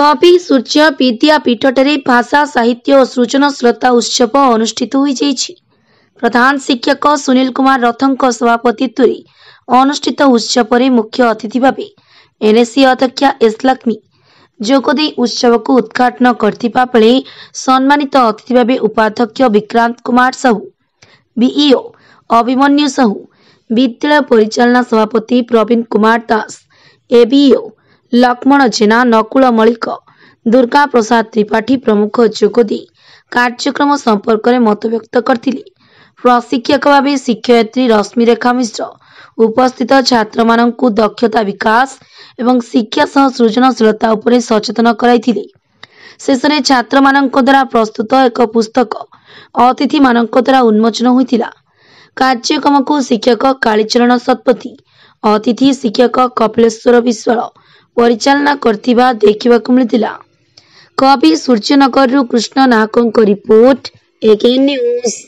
କବି ସୂର୍ଯ୍ୟ ବିଦ୍ୟାପୀଠଠାରେ ଭାଷା ସାହିତ୍ୟ ଓ ସୃଜନଶୀଳତା ଉତ୍ସବ ଅନୁଷ୍ଠିତ ହୋଇଯାଇଛି। ପ୍ରଧାନ ଶିକ୍ଷକ ସୁନୀଲ କୁମାର ରଥଙ୍କ ସଭାପତିତ୍ୱରେ ଅନୁଷ୍ଠିତ ଉତ୍ସବରେ ମୁଖ୍ୟ ଅତିଥି ଭାବେ ଏନ୍ଏସି ଅଧ୍ୟକ୍ଷା ଏସ୍ ଲକ୍ଷ୍ମୀ ଯୋଗଦେଇ ଉତ୍ସବକୁ ଉଦ୍ଘାଟନ କରିଥିବା ବେଳେ ସମ୍ମାନିତ ଅତିଥି ଭାବେ ଉପାଧ୍ୟକ୍ଷ ବିକ୍ରାନ୍ତ କୁମାର ସାହୁ ବିଇଓ ଅଭିମନ୍ୟୁ ସାହୁ ବିଦ୍ୟାଳୟ ପରିଚାଳନା ସଭାପତି ପ୍ରବୀଣ କୁମାର ଦାସ ଏବିଇଓ ଲକ୍ଷ୍ମଣ ଜେନା ନକୁଳ ମଳିକ ଦୁର୍ଗା ପ୍ରସାଦ ତ୍ରିପାଠୀ ପ୍ରମୁଖ ଯୋଗଦେଇ କାର୍ଯ୍ୟକ୍ରମ ସମ୍ପର୍କରେ ମତବ୍ୟକ୍ତ କରିଥିଲେ। ପ୍ରଶିକ୍ଷକ ଭାବେ ଶିକ୍ଷୟିତ୍ରୀ ରଶ୍ମିରେଖା ମିଶ୍ର ଉପସ୍ଥିତ ଛାତ୍ରମାନଙ୍କୁ ଦକ୍ଷତା ବିକାଶ ଏବଂ ଶିକ୍ଷା ସହ ସୃଜନଶୀଳତା ଉପରେ ସଚେତନ କରାଇଥିଲେ। ଶେଷରେ ଛାତ୍ରମାନଙ୍କ ଦ୍ୱାରା ପ୍ରସ୍ତୁତ ଏକ ପୁସ୍ତକ ଅତିଥିମାନଙ୍କ ଦ୍ୱାରା ଉନ୍ମୋଚନ ହୋଇଥିଲା। କାର୍ଯ୍ୟକ୍ରମକୁ ଶିକ୍ଷକ କାଳୀଚରଣ ଶତପଥୀ ଅତିଥି ଶିକ୍ଷକ କପିଳେଶ୍ୱର ବିଶ୍ୱାଳ ପରିଚାଳନା କରିଥିବା ଦେଖିବାକୁ ମିଳିଥିଲା। କବି ସୂର୍ଯ୍ୟନଗରରୁ କୃଷ୍ଣ ନାହକଙ୍କ ରିପୋର୍ଟ ଏକେ ନ୍ୟୁଜ୍।